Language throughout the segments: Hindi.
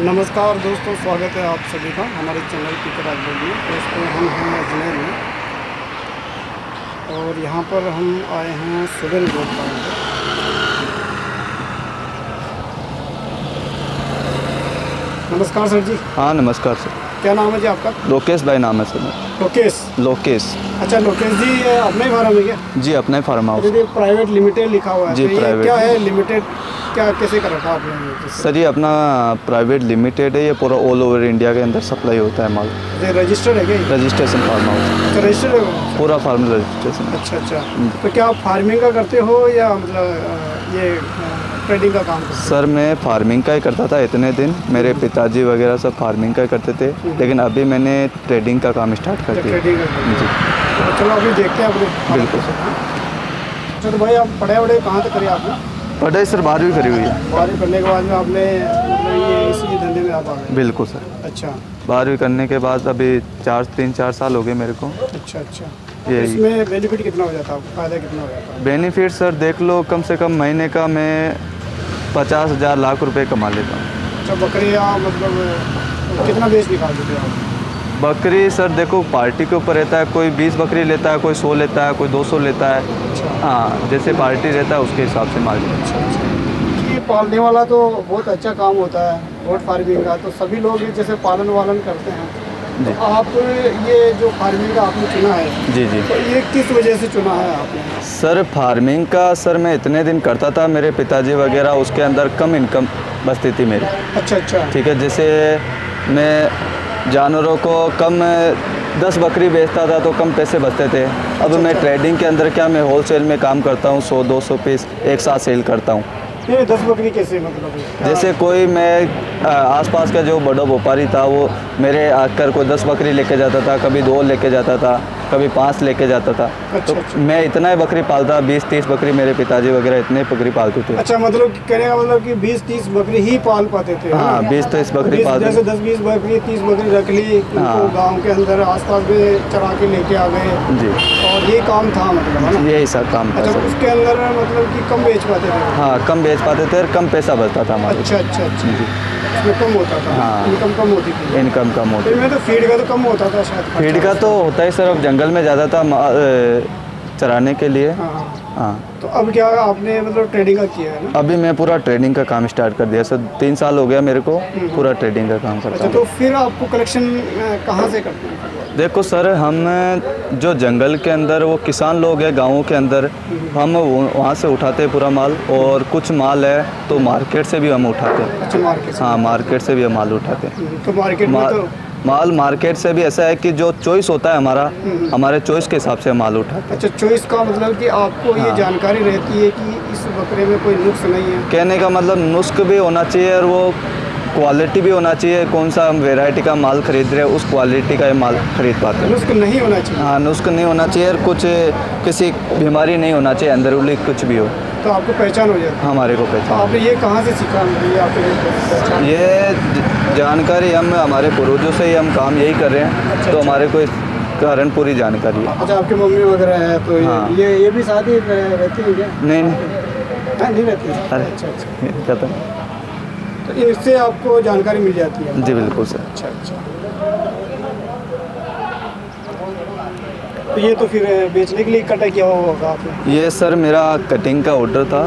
नमस्कार दोस्तों स्वागत है आप सभी का हमारे चैनल की तरह बोलिए। दोस्तों हम हैं अजमेर में और यहाँ पर हम आए हैं सिविल रोड पर नमस्कार सर जी। हाँ नमस्कार सर। क्या नाम है जी आपका? लोकेश भाई नाम है सर। लोकेश? लोकेश। अच्छा लोकेश जी ये अपने फार्म है क्या? जी अपने फार्म हाउस। प्राइवेट लिमिटेड लिखा हुआ है। जी, तो ये क्या है? लिमिटेड क्या कैसे कर रखा आपने? सर ये अपना प्राइवेट लिमिटेड है ये पूरा ऑल ओवर इंडिया के अंदर सप्लाई होता है माल। ये रजिस्टर्ड है क्या रजिस्ट्रेशन फार्म हाउस अच्छा रजिस्टर्ड है पूरा फार्म रजिस्ट्रेशन अच्छा अच्छा। तो क्या आप फ़ार्मिंग का करते हो या मतलब ये ट्रेडिंग का काम करते सर मैं फ़ार्मिंग का ही करता था इतने दिन। मेरे पिताजी वगैरह सब फ़ार्मिंग का ही करते थे। लेकिन अभी मैंने ट्रेडिंग का काम स्टार्ट कर दिया। करते हो जी। तो चलो अभी देखते हैं अपने। बिल्कुल सर। अच्छा तो भाई आप पढ़े वढ़े कहाँ तक करे आपने? पढ़ाई सर बारहवीं करी हुई है। बारहवीं करने के बाद में आपने मतलब ये इसी धंधे में आप आ गए। बिल्कुल सर। अच्छा। बारहवीं करने के बाद अभी चार तीन चार साल हो गए मेरे को। अच्छा अच्छा। यही इसमें बेनिफिट कितना हो जाता? है फ़ायदा कितना हो जाता? है बेनिफिट सर देख लो कम से कम महीने का मैं पचास हज़ार लाख रुपए कमा लेता हूँ। अच्छा बकरी मतलब कितना बेच निकाल देते हो बकरी सर देखो पार्टी के ऊपर रहता है कोई बीस बकरी लेता है कोई सौ लेता है कोई दो सौ लेता है। अच्छा। हाँ जैसे पार्टी रहता है उसके हिसाब से माल। अच्छा अच्छा। पालने वाला तो बहुत अच्छा काम होता है गोट फ़ार्मिंग का तो सभी लोग जैसे पालन वालन करते हैं। तो आप ये जो फ़ार्मिंग का आपने चुना है जी जी। तो ये किस वजह से चुना है आपने? सर फ़ार्मिंग का सर मैं इतने दिन करता था मेरे पिताजी वगैरह उसके अंदर कम इनकम बचती थी मेरी। अच्छा अच्छा। ठीक है जैसे मैं जानवरों को कम दस बकरी बेचता था तो कम पैसे बचते थे। अब मैं ट्रेडिंग के अंदर क्या मैं होलसेल में काम करता हूँ सौ दो सौ पीस एक साथ सेल करता हूँ। दस बकरी कैसे मतलब जैसे कोई मैं आस आसपास का जो बड़ा व्यापारी था, वो मेरे आकर कोई दस बकरी लेके जाता था, कभी दो लेके जाता था। कभी पाँच लेके जाता था। अच्छा तो अच्छा। मैं इतना ही बकरी पालता बीस तीस बकरी मेरे पिताजी वगैरह इतने बकरी पालते थे। अच्छा मतलब कहने का मतलब कि बीस तीस बकरी ही पाल पाते थे? हाँ बीस तीस बकरी पालते जैसे दस बीस बकरी तीस बकरी रख ली हाँ। गाँव के अंदर आस पास में चरा के लेके आ गए। जी। और ये काम था मतलब यही सब काम था अच्छा उसके अंदर मतलब कि कम बेच पाते थे? हाँ कम बेच पाते थे और कम पैसा बचता था हमारे अच्छा अच्छा अच्छा। जी कम होता था। हाँ। इनकम कम होती थी। इनकम कम होती तो फ़ीड का तो कम होता था शायद फ़ीड का तो होता ही सर अब जंगल में ज़्यादा था चराने के लिए। हाँ। हाँ। हाँ तो अब क्या आपने मतलब ट्रेडिंग का किया है ना? अभी मैं पूरा ट्रेडिंग का काम स्टार्ट कर दिया सर तीन साल हो गया मेरे को पूरा ट्रेडिंग का काम करता अच्छा तो फिर आपको कलेक्शन कहाँ से करते हैं? देखो सर हम जो जंगल के अंदर वो किसान लोग हैं गाँवों के अंदर हम वहाँ से उठाते हैं पूरा माल और कुछ माल है तो मार्केट से भी हम उठाते हैं। अच्छा मार्केट हाँ मार्केट से भी हम माल उठाते हैं। तो मार्केट में तो माल मार्केट से भी ऐसा है कि जो चॉइस होता है हमारा हमारे चॉइस के हिसाब से माल उठाते हैं। अच्छा चॉइस का मतलब कि आपको हाँ। ये। जानकारी रहती है कि इस बकरे में कोई नुक्स नहीं है? कहने का मतलब नुस्ख भी होना चाहिए और वो क्वालिटी भी होना चाहिए कौन सा हम वेराइटी का माल खरीद रहे हैं उस क्वालिटी का ये माल खरीद पाते हैं। नुस्ख नहीं होना चाहिए। हाँ नुस्ख नहीं होना चाहिए और कुछ किसी बीमारी नहीं होना चाहिए अंदरूनी कुछ भी हो। तो आपको पहचान हो जाती है? हमारे को तो पहचान आपने ये कहाँ से सीखा? ये ये जानकारी हम हमारे पूर्वजों से ही हम काम यही कर रहे हैं तो हमारे को इस कारण पूरी जानकारी है। अच्छा आपके मम्मी वगैरह है तो ये हाँ। ये ये भी साथ ही रहती है क्या नहीं नहीं। हाँ, नहीं रहती। है अरे अच्छा अच्छा। तो इनसे आपको जानकारी मिल जाती है। जी बिल्कुल सर। अच्छा अच्छा। तो ये तो फिर बेचने के लिए इकट्ठा किया होगा आपने? ये सर मेरा कटिंग का ऑर्डर था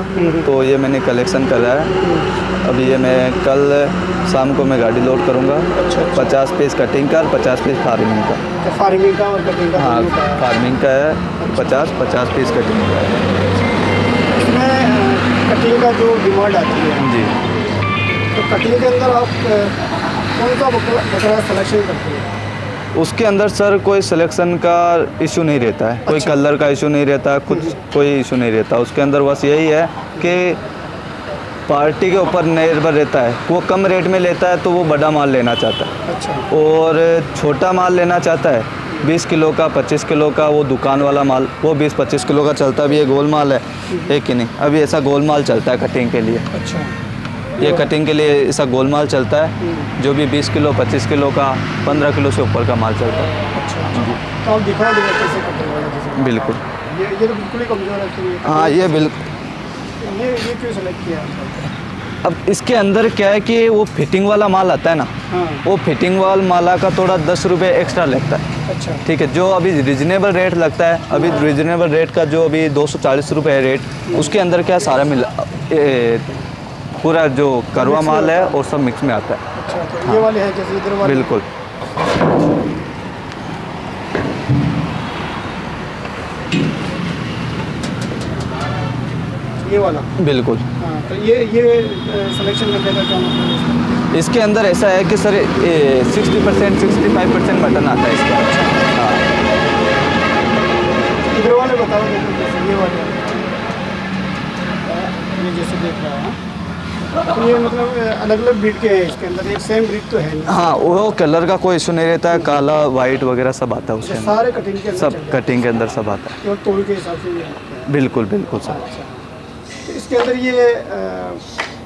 तो ये मैंने कलेक्शन करा है। अभी ये मैं कल शाम को मैं गाड़ी लोड करूँगा। अच्छा अच्छा। पचास पीस कटिंग का और पचास पीस फ़ार्मिंग का। तो फ़ार्मिंग का और कटिंग का हाँ का है। फ़ार्मिंग का है पचास पचास पीस कटिंग का है। कटिंग का जो डिमांड आती है जी। तो कटिंग के अंदर आप कौन सा बकरा सिलेक्शन करते हैं? उसके अंदर सर कोई सिलेक्शन का इशू नहीं रहता है। कोई अच्छा। कलर का इशू नहीं रहता कुछ कोई इशू नहीं रहता। उसके अंदर बस यही है कि पार्टी के ऊपर निर्भर रहता है। वो कम रेट में लेता है तो वो बड़ा माल लेना चाहता है। अच्छा। और छोटा माल लेना चाहता है 20 किलो का 25 किलो का वो दुकान वाला माल वो 20-25 किलो का चलता है अभी ये गोल माल है एक ही नहीं? अभी ऐसा गोल माल चलता है कटिंग के लिए। अच्छा। ये कटिंग के लिए ऐसा गोल माल चलता है जो भी 20 किलो 25 किलो का 15 किलो से ऊपर का माल चलता है। अच्छा अच्छा। तो आप कैसे कटिंग बिल्कुल। ये ये तो बिल्कुल ही कमज़ोर है हाँ ये बिल्कुल ये ये क्यों सेलेक्ट किया अब इसके अंदर क्या है कि वो फिटिंग वाला माल आता है ना हाँ। वो फिटिंग वाला माला का थोड़ा दस रुपये एक्स्ट्रा लगता है। अच्छा। ठीक है जो अभी रिजनेबल रेट लगता है अभी रिजनेबल रेट का जो अभी दो सौ चालीस रुपये है। रेट उसके अंदर क्या सारा मिला ए, पूरा जो करवा माल है और सब मिक्स में आता है। अच्छा तो ये वाले हैं जैसे इधर वाले? बिल्कुल। ये वाला? बिल्कुल। हाँ तो ये ये सिलेक्शन करने का क्या मतलब है इसके अंदर ऐसा है कि sir sixty percent sixty five percent mutton आता है इसका। हाँ। इधर वाले बताओ ये वाले। ये जैसे देख रहा है। तो ये मतलब अलग अलग ब्रीड के हैं इसके अंदर एक सेम ब्रीड तो है नहीं। हाँ वो कलर का कोई इशू नहीं रहता है काला वाइट वगैरह सब आता है उसके अंदर। सारे कटिंग के सब कटिंग के अंदर सब आता। केवल के हिसाब से। है। बिल्कुल बिल्कुल सर। अच्छा। तो इसके अंदर ये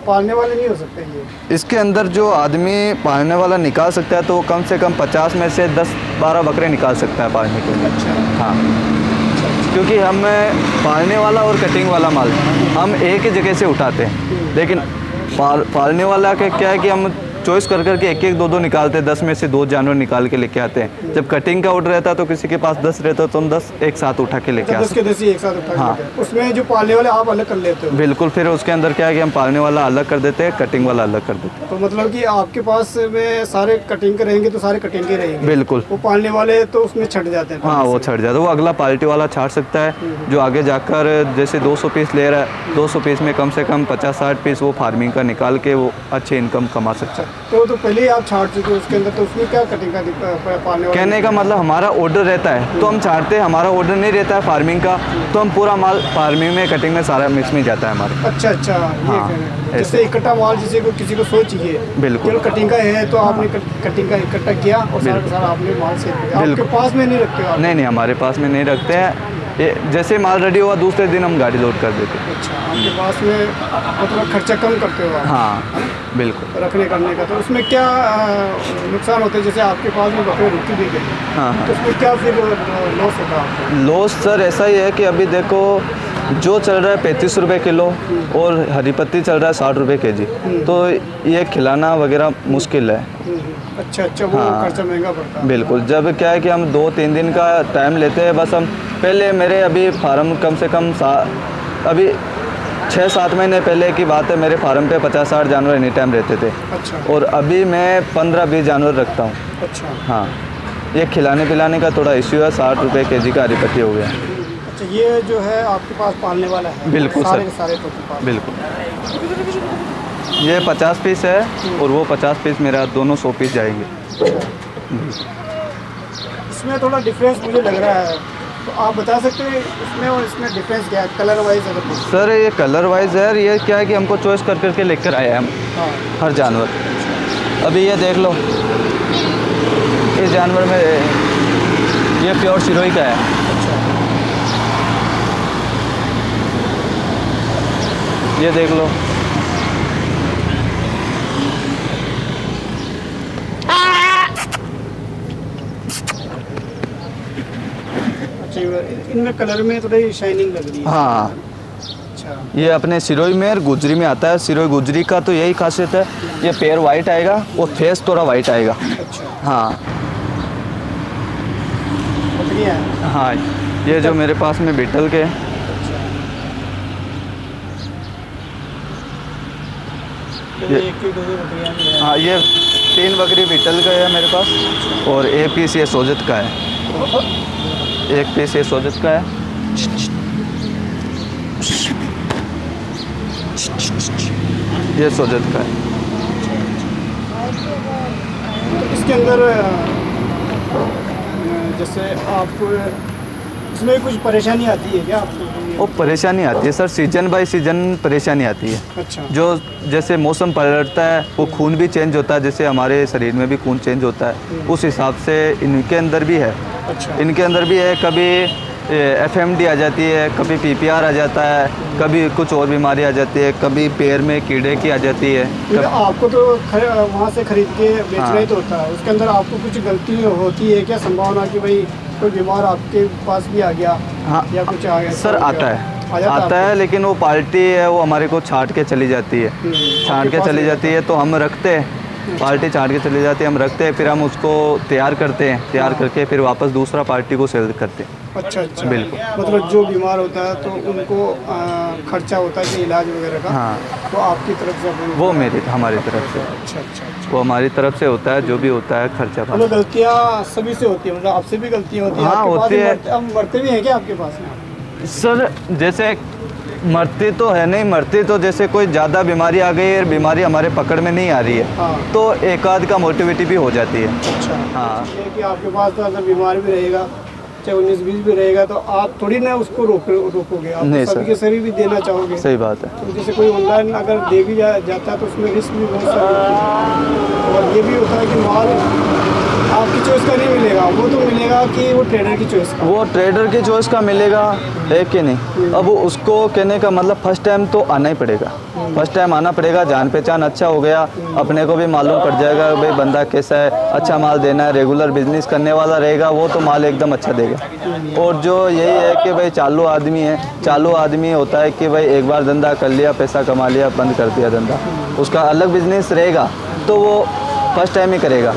पालने वाले नहीं हो सकते ये? इसके अंदर जो आदमी पालने वाला निकाल सकता है तो वो कम से कम पचास में से दस बारह बकरे निकाल सकता है पालने के लिए। अच्छा। हाँ। क्योंकि हम पालने वाला और कटिंग वाला माल हम एक ही जगह से उठाते हैं। लेकिन पाल पालने वाला का क्या है कि हम चॉइस कर करके एक एक दो दो निकालते हैं। दस में से दो जानवर निकाल के लेके आते हैं। जब कटिंग का ऑर्डर रहता है तो किसी के पास दस रहता है तो हम दस एक साथ उठा के लेके आते आ दस के दस ही एक साथ उठा के हाँ। हैं। उसमें जो पालने वाले आप अलग कर लेते हो? बिल्कुल फिर उसके अंदर क्या है कि हम पालने वाला अलग कर देते हैं कटिंग वाला अलग कर देते हैं। तो मतलब कि आपके पास में सारे कटिंग के रहेंगे तो सारे कटिंग के रहेंगे? बिल्कुल। वो पालने वाले तो उसमें छट जाते हैं? हाँ वो छट जाता है। वो अगला पार्टी वाला छाट सकता है जो आगे जाकर जैसे 200 पीस ले रहा है 200 पीस में कम से कम 50-60 पीस वो फ़ार्मिंग का निकाल के वो अच्छे इनकम कमा सकता है। तो तो पहले ही आप छाट चुके हो उसके अंदर तो उसमें क्या कटिंग का दिक- प- पालने वाले? कहने का मतलब हमारा ऑर्डर रहता है। तो हम छाटते हैं हमारा ऑर्डर नहीं रहता है फ़ार्मिंग का तो हम पूरा माल फ़ार्मिंग में कटिंग में सारा मिक्स में जाता है हमारे। अच्छा अच्छा हाँ, जैसे इकट्ठा माल जैसे को किसी को सो चाहिए बिल्कुल। केवल कटिंग का है तो आपने कटिंग का इकट्ठा किया और सारा सारा आपने माल किया। आपके बिल्कुल। पास में नहीं रखते नहीं नहीं हमारे पास में नहीं रखते हैं। ये जैसे माल रेडी हुआ दूसरे दिन हम गाड़ी लोड कर देते हैं। अच्छा आपके पास में मतलब खर्चा कम करते हो हाँ। बिल्कुल। रखने करने का। तो उसमें क्या नुकसान होते हैं? जैसे आपके पास में बकरे रुकी भी गए हाँ हाँ। तो उसमें क्या फिर लॉस होता है? लॉस सर ऐसा ही है कि अभी देखो जो चल रहा है पैंतीस रुपये किलो और हरी पत्ती चल रहा है साठ रुपये के जी तो ये खिलाना वगैरह मुश्किल है। हम्म, हम्म। अच्छा अच्छा वो हाँ। खर्चा महँगा पड़ता है। बिल्कुल। जब क्या है कि हम दो तीन दिन का टाइम लेते हैं बस हम पहले मेरे अभी फार्म कम से कम सा अभी छः सात महीने पहले की बात है मेरे फार्म पे पचास साठ जानवर एनी टाइम रहते थे। अच्छा। और अभी मैं पंद्रह बीस जानवर रखता हूँ। अच्छा। हाँ। ये खिलाने पिलाने का थोड़ा इश्यू है साठ रुपये के जी का हरी पत्ती हो गया। अच्छा ये जो है आपके पास पालने वाला है? बिल्कुल, सारे। सर। सारे पाल। बिल्कुल। ये पचास पीस है और वो पचास पीस मेरा दोनों सौ पीस जाएँगे। इसमें थोड़ा डिफरेंस मुझे लग रहा है। तो आप बता सकते हैं इसमें और इसमें डिफरेंस क्या है कलर वाइज अगर सर ये कलर वाइज है ये क्या है कि हमको चॉइस कर करके लेकर आए हैं हम हाँ। हर जानवर। अभी ये देख लो। इस जानवर में ये प्योर सिरोही का है। अच्छा ये देख लो। इनमें कलर में थोड़ी शाइनिंग लग रही है। हाँ। अच्छा। ये अपने सिरोही में और गुजरी में आता है। सिरोही गुजरी का तो यही खासियत है। ये पैर वाइट आएगा और फेस थोड़ा वाइट आएगा। अच्छा। हाँ। हाँ ये जो मेरे पास में बीटल के हैं, अच्छा। ये- हैं हाँ। ये तीन बकरी बीटल का है मेरे पास। और एक पीस ये सोजत का है। एक पीस ये सोजत का है। ये सोजत का है। तो इसके अंदर जैसे आपको इसमें कुछ परेशानी आती है क्या आपको? वो परेशानी आती है सर सीज़न बाय सीज़न परेशानी आती है। अच्छा। जो जैसे मौसम पलटता है वो खून भी चेंज होता है जैसे हमारे शरीर में भी खून चेंज होता है उस हिसाब से इनके अंदर भी है। अच्छा। इनके अंदर भी है कभी एफएमडी आ जाती है कभी पीपीआर आ जाता है कभी कुछ और बीमारी आ जाती है कभी पैर में कीड़े की आ जाती है। मतलब आपको तो खर, वहाँ से खरीद के बेचना हाँ। ही। तो होता है उसके अंदर आपको कुछ गलती होती है क्या संभावना कि भाई कोई बीमार आपके पास भी आ गया हाँ। या कुछ आ गया सर आता है। आता है लेकिन वो पार्टी है वो हमारे को छाट के चली जाती है। हम्म, छाट के चली जाती है तो हम रखते हैं। पार्टी छाट के चली जाती है हम रखते हैं फिर हम उसको तैयार करते हैं। तैयार करके फिर वापस दूसरा पार्टी को सेल करते हैं। अच्छा अच्छा। बिल्कुल। मतलब जो बीमार होता है तो उनको आ, खर्चा होता है कि इलाज वगैरह का हाँ। तो आपकी तरफ़ से वो मेरी हमारी तरफ़ से। अच्छा अच्छा अच्छा। वो हमारी तरफ़ से होता है जो भी होता है खर्चा मतलब गलतियाँ सभी से होती है मतलब आपसे भी गलतियाँ होती है हाँ, होती है। मरते- मरते भी हैं क्या आपके पास सर जैसे मरती तो है नहीं मरती तो जैसे कोई ज़्यादा बीमारी आ गई है बीमारी हमारे पकड़ में नहीं आ रही है हाँ। तो एक आध का मोटिविटी भी हो जाती है। अच्छा। हाँ। कि आपके पास तो अगर बीमार भी रहेगा चाहे उन्नीस बीस भी रहेगा तो आप थोड़ी ना उसको रोक रोकोगे? आप नहीं, सभी सर। के सभी भी देना चाहोगे? सही बात है। तो जैसे कोई ऑनलाइन अगर दे भी जा, जाता है तो उसमें रिस्क भी बहुत सारा और ये भी होता है कि माल आपकी चॉइस का नहीं मिलेगा। वो तो मिलेगा कि वो ट्रेडर की चॉइस का। वो ट्रेडर की चॉइस का मिलेगा, है कि नहीं? अब उसको कहने का मतलब फ़र्स्ट टाइम तो आना ही पड़ेगा। फ़र्स्ट टाइम आना पड़ेगा जान पहचान अच्छा हो गया, अपने को भी मालूम पड़ जाएगा भाई बंदा कैसा है अच्छा माल देना है रेगुलर बिज़नेस करने वाला रहेगा, वो तो माल एकदम अच्छा देगा। और जो यही है कि भाई चालू आदमी है, चालू आदमी होता है कि भाई एक बार धंधा कर लिया, पैसा कमा लिया, बंद कर दिया धंधा। उसका अलग बिज़नेस रहेगा तो वो फ़र्स्ट टाइम ही करेगा।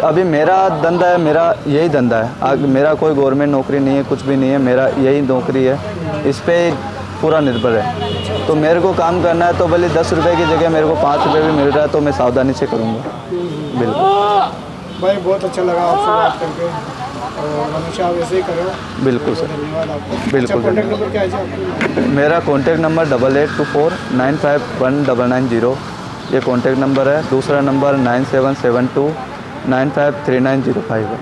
अभी मेरा धंधा है मेरा यही धंधा है। आग मेरा कोई गवर्नमेंट नौकरी नहीं है कुछ भी नहीं है मेरा यही नौकरी है। इस पर पूरा निर्भर है। तो मेरे को काम करना है तो भले दस रुपए की जगह मेरे को पाँच रुपए भी मिल रहा है तो मैं सावधानी से करूँगा। बिल्कुल। भाई बहुत अच्छा लगा आपसे बात करके। और हमेशा आप ऐसे ही करो। बिल्कुल सर। धन्यवाद बिल्कुल, कॉन्टैक्ट नंबर क्या है मेरा contact number double eight two four nine five one double nine zero ये कॉन्टैक्ट नंबर है। दूसरा number nine seven seven two nine five three nine zero five